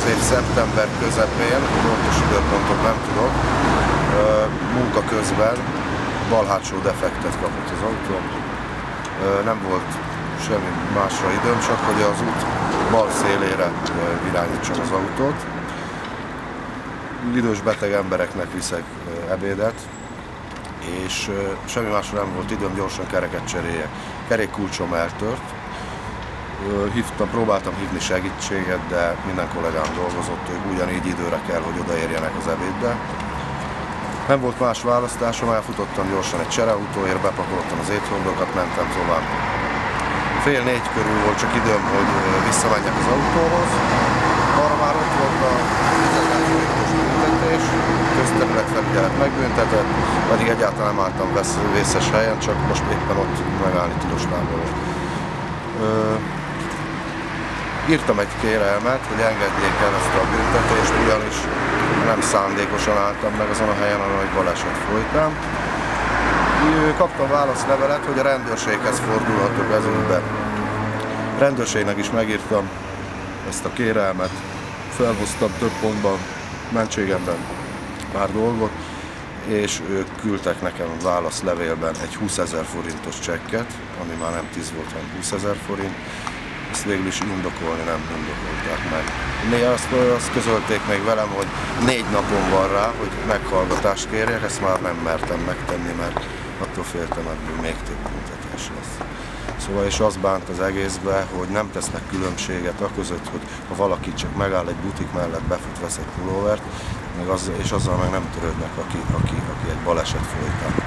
szeptember közepén, pontos időpontot nem tudok, munka közben bal hátsó defektet kapott az autó. Nem volt semmi másra időm, csak hogy az út bal szélére irányítsam az autót. Idős beteg embereknek viszek ebédet, és semmi másra nem volt időm, gyorsan kereket cseréljek. Kerékkulcsom eltört, hívtam, próbáltam hívni segítséget, de minden kollégám dolgozott, hogy ugyanígy időre kell, hogy odaérjenek az ebédbe. Nem volt más választásom, elfutottam gyorsan egy csereautóért, bepakoltam az étrondokat, mentem tovább. Fél négy körül volt csak időm, hogy visszamenjek az autóhoz. Arra már ott volt a 10 forintos büntetés, közterületfelügyelet megbüntetett, pedig egyáltalán nem álltam vészes helyen, csak most éppen ott megállni tilos volt. Írtam egy kérelmet, hogy engedjék el ezt a büntetést, ugyanis nem szándékosan álltam meg azon a helyen, ahol egy baleset folytam. Kaptam válaszlevelet, hogy a rendőrséghez fordulhatok ez ügyben. Rendőrségnek is megírtam ezt a kérelmet, felhoztam több pontban, mentségemben már dolgot, és ők küldtek nekem a válaszlevélben egy 20 ezer forintos csekket, ami már nem 10 volt, hanem 20 ezer forint, ezt végül is indokolni nem indokolták meg. Néha azt, azt közölték még velem, hogy négy napon van rá, hogy meghallgatást kérjek, ezt már nem mertem megtenni, mert attól féltem, hogy még több büntetés lesz. Szóval és az bánt az egészbe, hogy nem tesznek különbséget a között, hogy ha valaki csak megáll egy butik mellett, befut, vesz egy pulóvert, meg az, és azzal meg nem törődnek, aki, aki, aki egy baleset folytán.